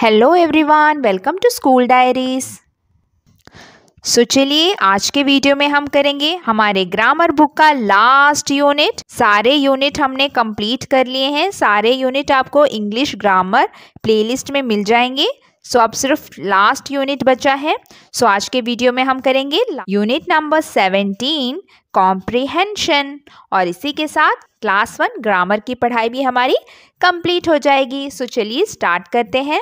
Hello everyone welcome to school diaries so चलिए आज के वीडियो में हम करेंगे हमारे ग्रामर बुक का लास्ट यूनिट सारे यूनिट हमने कंप्लीट कर लिए हैं। सारे यूनिट आपको इंग्लिश ग्रामर प्लेलिस्ट में मिल जाएँगे। सो so, अब सिर्फ़ लास्ट यूनिट बचा है। सो so, आज के वीडियो में हम करेंगे यूनिट नंबर सेवेंटीन कॉम्प्रिहेंशन और इसी के साथ क्लास वन ग्रामर की पढ़ाई भी हमारी कंप्लीट हो जाएगी। सो so, चलिए स्टार्ट करते हैं।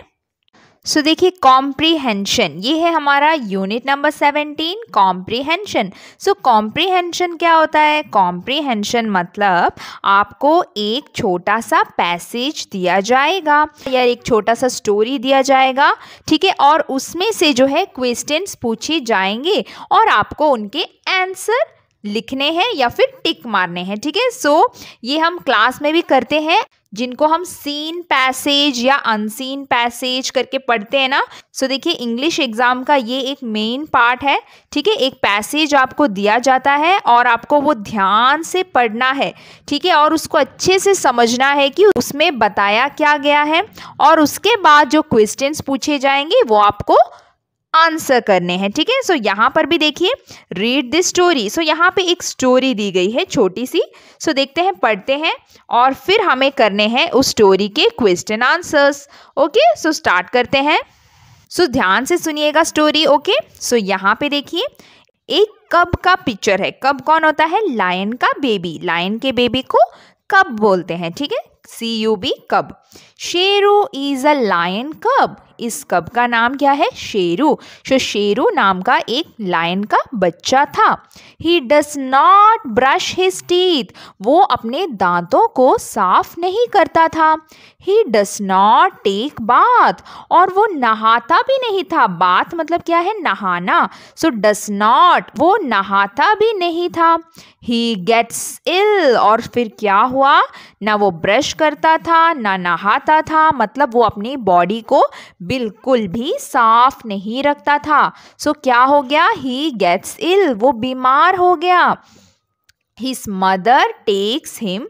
सो देखिए कॉम्प्रीहेंशन ये है हमारा unit number seventeen comprehension so comprehension क्या होता है? कॉम्प्रीहेंशन मतलब आपको एक छोटा सा पैसेज दिया जाएगा या एक छोटा सा स्टोरी दिया जाएगा ठीक है? और उसमें से जो है क्वेश्चंस पूछे जाएँगे और आपको उनके आंसर लिखने हैं या फिर टिक मारने हैं ठीक है? सो so, ये हम क्लास में भी करते हैं। जिनको हम सीन पैसेज या अनसीन पैसेज करके पढ़ते हैं ना सो देखिए इंग्लिश एग्ज़ाम का ये एक मेन पार्ट है, ठीक है? एक पैसेज आपको दिया जाता है और आपको वो ध्यान से पढ़ना है, ठीक है? और उसको अच्छे से समझना है कि उसमें बताया क्या गया है और उसके बाद जो क्वेश्चंस पूछे जाएँगे वो आपको आंसर करने हैं ठीक है? सो यहाँ पर भी देखिए रीड दिस स्टोरी सो यहाँ पे एक स्टोरी दी गई है छोटी सी। सो so, देखते हैं पढ़ते हैं और फिर हमें करने हैं उस स्टोरी के question answers okay so start करते हैं। सो so, ध्यान से सुनिएगा स्टोरी ओके सो यहाँ पे देखिए एक कब का पिक्चर है। कब कौन होता है? लायन का बेबी लायन के बेबी को कब बोलते हैं ठीक है? सी यू बी कब। शेरू इज़ अ लायन कब? इस कब का नाम क्या है? शेरू। सो शेरू नाम का एक लायन का बच्चा था। He does not brush his teeth वो अपने दांतों को साफ़ नहीं करता था। He does not take bath और वो नहाता भी नहीं था। बाथ मतलब क्या है? नहाना। सो डस नॉट वो नहाता भी नहीं था। ही गेट्स इल और फिर क्या हुआ? ना वो ब्रश करता था, ना नहाता था मतलब वो अपनी बॉडी को बिल्कुल भी साफ़ नहीं रखता था। सो so, क्या हो गया? ही गेट्स इल वो बीमार हो गया। His mother takes him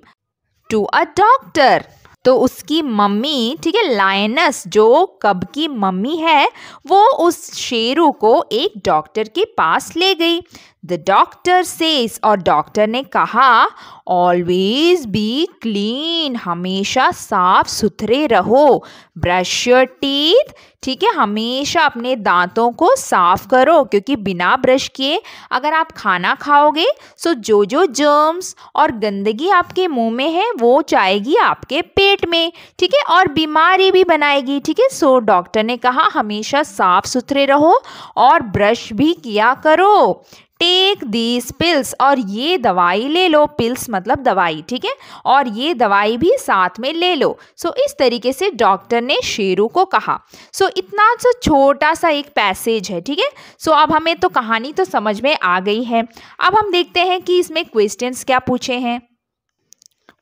to a doctor तो उसकी मम्मी ठीक है लायनस जो कब की मम्मी है वो उस शेरू को एक डॉक्टर के पास ले गई। द डॉक्टर सेस और डॉक्टर ने कहा ऑलवेज बी क्लीन हमेशा साफ़ सुथरे रहो. ब्रश योर टीथ ठीक है, हमेशा अपने दांतों को साफ़ करो, क्योंकि बिना ब्रश किए अगर आप खाना खाओगे सो जो जो जर्म्स और गंदगी आपके मुँह में है, वो जाएगी आपके पेट में. ठीक है, और बीमारी भी बनाएगी. ठीक है सो डॉक्टर ने कहा, हमेशा साफ़ सुथरे रहो और ब्रश भी किया करो. टेक दीज पिल्स और ये दवाई ले लो पिल्स मतलब दवाई ठीक है? और ये दवाई भी साथ में ले लो। सो so, इस तरीके से डॉक्टर ने शेरू को कहा। सो so, इतना सा छोटा सा एक पैसेज है ठीक है? सो अब हमें तो कहानी तो समझ में आ गई है। अब हम देखते हैं कि इसमें क्वेश्चंस क्या पूछे हैं।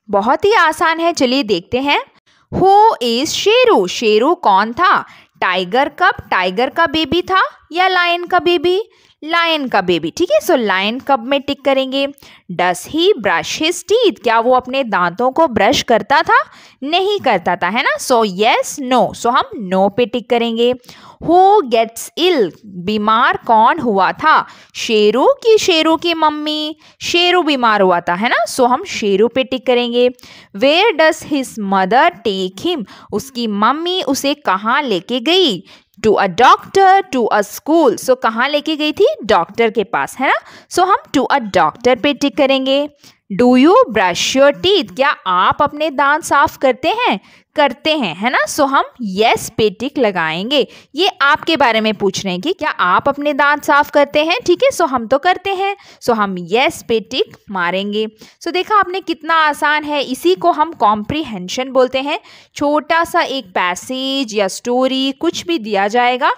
बहुत ही आसान है चलिए देखते हैं। हु इज़ शेरू शेरू कौन था? टाइगर कब? टाइगर का बेबी था या लायन का बेबी लायन का बेबी ठीक है? सो लायन कब में टिक करेंगे? Does he brush his teeth क्या वो अपने दांतों को ब्रश करता था? नहीं करता था, है ना? सो यस नो सो हम नो no पे टिक करेंगे। हु गेट्स इल बीमार कौन हुआ था? शेरू की शेरू की मम्मी? शेरू बीमार हुआ था, है ना? सो so, हम शेरू पे टिक करेंगे। Where does his mother take him उसकी मम्मी उसे कहाँ लेके गई? To a doctor to a school so कहाँ लेके गई थी? डॉक्टर के पास है ना? सो so, हम टू अ डॉक्टर पे टिक करेंगे। Do you brush your teeth क्या आप अपने दांत साफ़ करते हैं? करते हैं, है ना? सो हम येस पे टिक लगाएँगे। ये आपके बारे में पूछ रहे हैं कि क्या आप अपने दांत साफ़ करते हैं? ठीक है सो हम तो करते हैं। सो हम येस पे टिक मारेंगे। सो देखा आपने कितना आसान है। इसी को हम कॉम्प्रीहेंशन बोलते हैं। छोटा सा एक पैसेज या स्टोरी कुछ भी दिया जाएगा।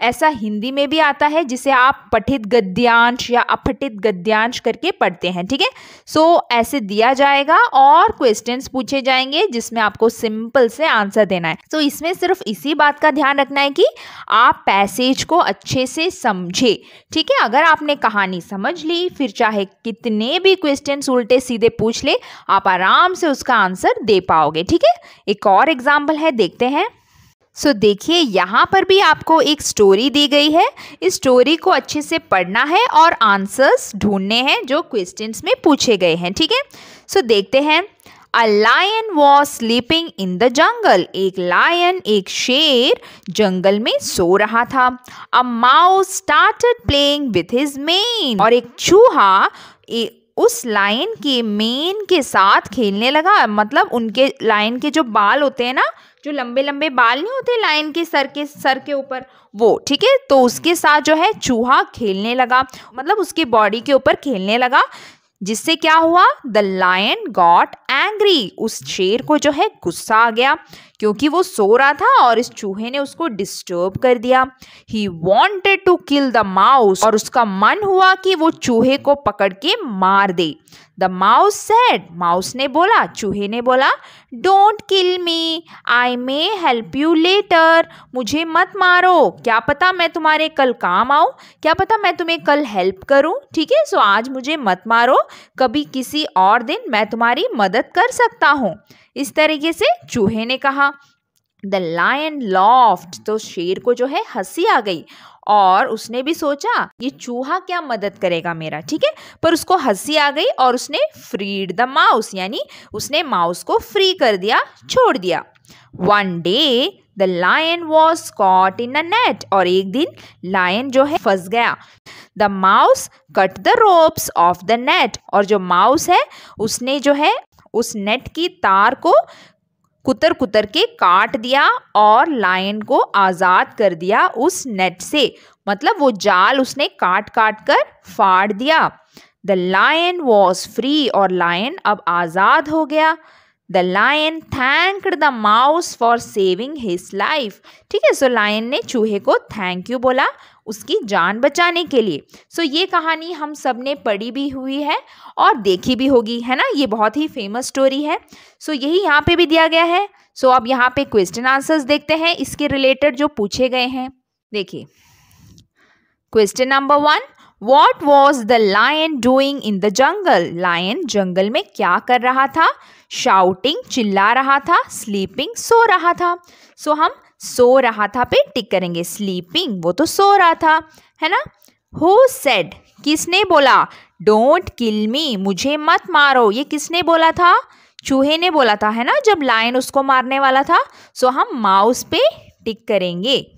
ऐसा हिंदी में भी आता है जिसे आप पठित गद्यांश या अपठित गद्यांश करके पढ़ते हैं ठीक है? सो ऐसे दिया जाएगा और क्वेश्चंस पूछे जाएँगे जिसमें आपको सिंपल से आंसर देना है। सो so, इसमें सिर्फ़ इसी बात का ध्यान रखना है कि आप पैसेज को अच्छे से समझे ठीक है? अगर आपने कहानी समझ ली फिर चाहे कितने भी क्वेश्चन उल्टे सीधे पूछ ले आप आराम से उसका आंसर दे पाओगे ठीक है? एक और एग्ज़ाम्पल है देखते हैं। सो so, देखिए यहाँ पर भी आपको एक स्टोरी दी गई है। इस स्टोरी को अच्छे से पढ़ना है और आंसर्स ढूँढने हैं जो क्वेश्चंस में पूछे गए हैं ठीक है? सो so, देखते हैं। A lion was sleeping in the jungle एक लायन एक शेर जंगल में सो रहा था। A mouse started playing with his mane और एक चूहा उस लाइन के मेन के साथ खेलने लगा। मतलब उनके लाइन के जो बाल होते हैं ना, जो लंबे लंबे बाल नहीं होते लाइन के सर के सर के ऊपर, वो, ठीक है? तो उसके साथ जो है चूहा खेलने लगा। मतलब उसकी बॉडी के ऊपर खेलने लगा, जिससे क्या हुआ? द लायन गॉट एंग्री उस शेर को जो है गुस्सा आ गया। क्योंकि वो सो रहा था और इस चूहे ने उसको डिस्टर्ब कर दिया। He wanted to kill the mouse और उसका मन हुआ कि वो चूहे को पकड़ के मार दे। द माउस सेड माउस ने बोला, चूहे ने बोला don't kill me I may help you later मुझे मत मारो। क्या पता मैं तुम्हारे कल काम आऊँ? क्या पता मैं तुम्हें कल हेल्प करूँ? ठीक है सो आज मुझे मत मारो। कभी किसी और दिन मैं तुम्हारी मदद कर सकता हूँ। इस तरीके से चूहे ने कहा द लायन लॉफ्ट तो शेर को जो है हँसी आ गई और उसने भी सोचा, ये चूहा क्या मदद करेगा मेरा? ठीक है? पर उसको हँसी आ गई और उसने फ्रीड द माउस यानी उसने माउस को फ्री कर दिया, छोड़ दिया। One day the lion was caught in a net और एक दिन लायन जो है फंस गया। The mouse cut the ropes of the net और जो माउस है, उसने जो है उस नेट की तार को कुतर कुतर के काट दिया और लायन को आज़ाद कर दिया उस नेट से। मतलब वो जाल उसने काट काट कर फाड़ दिया। द लायन वॉज़ फ्री और लायन अब आज़ाद हो गया। The lion thanked the mouse for saving his life ठीक है? सो लायन ने चूहे को थैंक यू बोला उसकी जान बचाने के लिए। सो so, ये कहानी हम सबने पढ़ी भी हुई है और देखी भी होगी है ना? ये बहुत ही फ़ेमस स्टोरी है। सो so, यही यहाँ पे भी दिया गया है। सो so, अब यहाँ पे क्वेश्चन आंसर्स देखते हैं। इसके रिलेटेड जो पूछे गए हैं देखिए। Question number one what was the lion doing in the jungle lion जंगल में क्या कर रहा था? शाउटिंग चिल्ला रहा था स्लीपिंग सो रहा था। सो so, हम सो रहा था पे टिक करेंगे। स्लीपिंग वो तो सो रहा था है ना? हु सेड किसने बोला? डोंट किल मी मुझे मत मारो। ये किसने बोला था? चूहे ने बोला था है ना? जब लायन उसको मारने वाला था सो हम माउस पे टिक करेंगे।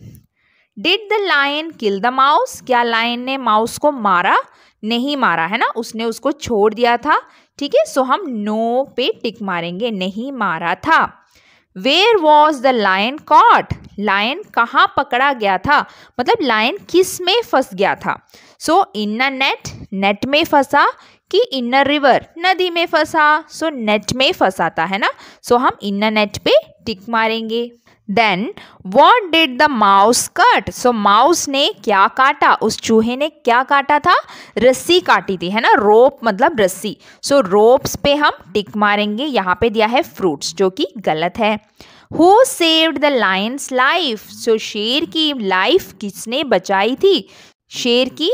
Did the lion kill the mouse क्या लायन ने माउस को मारा? नहीं मारा, है ना? उसने उसको छोड़ दिया था, ठीक है? सो हम नो पे टिक मारेंगे, नहीं मारा था। Where was the lion caught lion कहाँ पकड़ा गया था? मतलब लायन किसमें फंस गया था? सो इन अ नेट नेट में फंसा कि इनर रिवर नदी में फंसा। सो नेट में फंसाता, है ना? सो हम इन नेट पे टिक मारेंगे। Then what did the mouse cut so mouse ने क्या काटा? उस चूहे ने क्या काटा था? रस्सी काटी थी है ना? रोप मतलब रस्सी। सो so, रोप्स पे हम टिक मारेंगे। यहाँ पे दिया है फ्रूट्स जो कि गलत है। Who saved the lion's life so शेर की लाइफ किसने बचाई थी? शेर की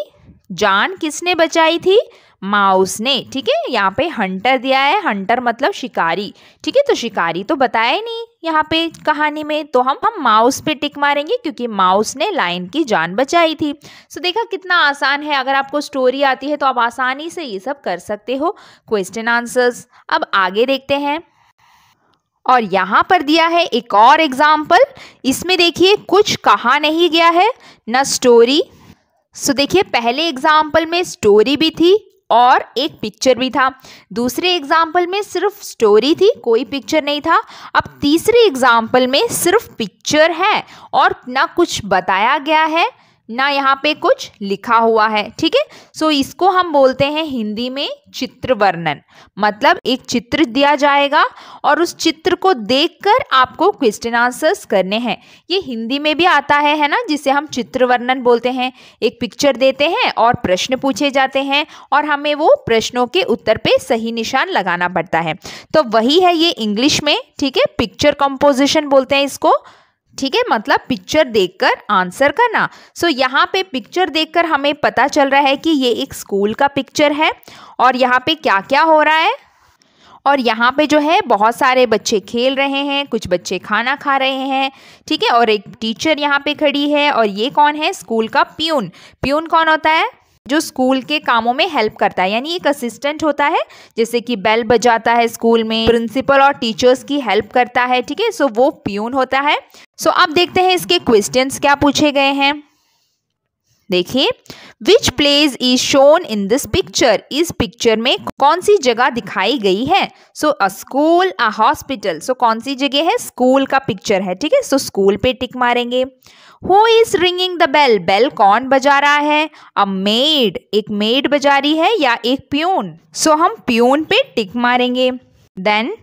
जान किसने बचाई थी? माउस ने, ठीक है, यहाँ पे हंटर दिया है, हंटर मतलब शिकारी, ठीक है तो शिकारी तो बताया नहीं यहाँ पे कहानी में तो हम हम माउस पे टिक मारेंगे क्योंकि माउस ने लाइन की जान बचाई थी। सो देखा कितना आसान है, अगर आपको स्टोरी आती है तो आप आसानी से ये सब कर सकते हो। क्वेश्चन आंसर्स अब आगे देखते हैं। और यहाँ पर दिया है एक और एग्ज़ाम्पल इसमें देखिए कुछ कहा नहीं गया है, न स्टोरी सो देखिए पहले एग्ज़ाम्पल में स्टोरी भी थी और एक पिक्चर भी था। दूसरे एग्ज़ाम्पल में सिर्फ़ स्टोरी थी, कोई पिक्चर नहीं था। अब तीसरे एग्ज़ाम्पल में सिर्फ़ पिक्चर है और ना कुछ बताया गया है। ना यहाँ पे कुछ लिखा हुआ है, ठीक है? सो इसको हम बोलते हैं हिंदी में चित्र वर्णन मतलब एक चित्र दिया जाएगा और उस चित्र को देखकर आपको क्वेश्चन आंसर्स करने हैं। ये हिंदी में भी आता है है ना? जिसे हम चित्र वर्णन बोलते हैं। एक पिक्चर देते हैं और प्रश्न पूछे जाते हैं और हमें वो प्रश्नों के उत्तर पे सही निशान लगाना पड़ता है। तो वही है ये इंग्लिश में, ठीक है? पिक्चर कंपोजिशन बोलते हैं इसको। ठीक है मतलब पिक्चर देखकर आंसर करना। सो so, यहाँ पे पिक्चर देखकर हमें पता चल रहा है कि ये एक स्कूल का पिक्चर है और यहाँ पे क्या क्या हो रहा है। और यहाँ पे जो है बहुत सारे बच्चे खेल रहे हैं कुछ बच्चे खाना खा रहे हैं ठीक है? और एक टीचर यहाँ पे खड़ी है और ये कौन है? स्कूल का प्यून प्यून कौन होता है? जो स्कूल के कामों में हेल्प करता है। यानी एक असिस्टेंट होता है, जैसे कि बेल बजाता है स्कूल में, प्रिंसिपल और टीचर्स की हेल्प करता है, ठीक है? सो, वो प्यून होता है। सो, अब देखते हैं इसके क्वेश्चंस क्या पूछे गए हैं। देखिए which place is shown in this picture इस पिक्चर में कौन सी जगह दिखाई गई है? सो अ स्कूल अ हॉस्पिटल सो, कौन सी जगह है? स्कूल का पिक्चर है, ठीक है? सो, स्कूल पे टिक मारेंगे। Who is ringing the bell bell कौन बजा रहा है? अ मेड एक मेड बजा रही है या एक प्यून? सो so, हम प्यून पे टिक मारेंगे। Then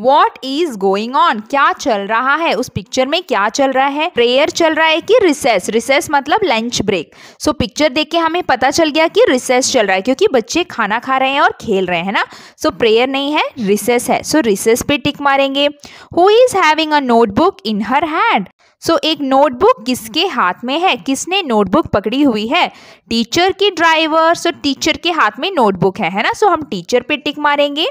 what is going on क्या चल रहा है? उस पिक्चर में क्या चल रहा है? प्रेयर चल रहा है कि रिसेस रिसेस मतलब लंच ब्रेक सो पिक्चर देख के हमें पता चल गया कि रिसेस चल रहा है क्योंकि बच्चे खाना खा रहे हैं और खेल रहे हैं ना? सो so, प्रेयर नहीं है रिसेस है. सो so, रिसेस पे टिक मारेंगे. Who is having a notebook in her hand so एक नोटबुक किसके हाथ में है? किसने नोटबुक पकड़ी हुई है? टीचर की ड्राइवर सो टीचर के हाथ में नोटबुक है है ना? सो so, हम टीचर पे टिक मारेंगे.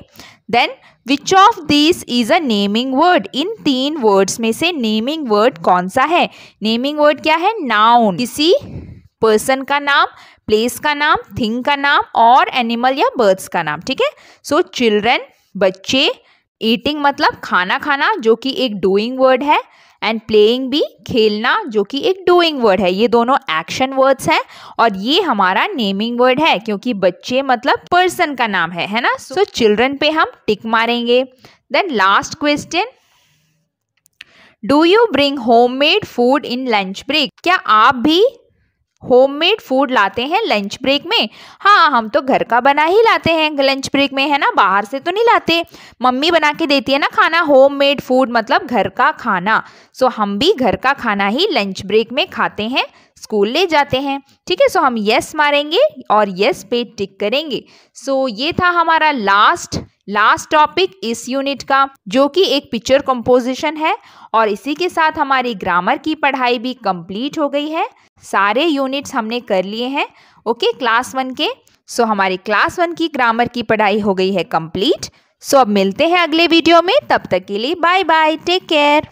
Then which of this is a naming word इन तीन वर्ड्स में से नेमिंग वर्ड कौन सा है? नेमिंग वर्ड क्या है? नाउन किसी पर्सन का नाम प्लेस का नाम थिंग का नाम और एनिमल या बर्ड्स का नाम, ठीक है? सो चिल्ड्रेन बच्चे ईटिंग मतलब खाना खाना, जो कि एक डूइंग वर्ड है। एंड प्लेइंग भी खेलना जो कि एक डूइंग वर्ड है। ये दोनों एक्शन वर्ड्स हैं और ये हमारा नेमिंग वर्ड है क्योंकि बच्चे मतलब पर्सन का नाम है है ना? सो so, चिल्ड्रन पे हम टिक मारेंगे। Then last question do you bring home made food in lunch break क्या आप भी होममेड फ़ूड लाते हैं लंच ब्रेक में। हाँ हम तो घर का बना ही लाते हैं लंच ब्रेक में, है ना? बाहर से तो नहीं लाते। मम्मी बना के देती है ना खाना होममेड फ़ूड मतलब घर का खाना। सो हम भी घर का खाना ही लंच ब्रेक में खाते हैं। स्कूल ले जाते हैं। ठीक है सो हम यस मारेंगे और यस पे टिक करेंगे। सो ये था हमारा लास्ट लास्ट टॉपिक इस यूनिट का, जो कि एक पिक्चर कंपोजिशन है और इसी के साथ हमारी ग्रामर की पढ़ाई भी कंप्लीट हो गई है। सारे यूनिट्स हमने कर लिए हैं। ओके क्लास वन के। सो हमारी क्लास वन की ग्रामर की पढ़ाई हो गई है कंप्लीट सो अब मिलते हैं अगले वीडियो में। तब तक के लिए बाय बाय टेक केयर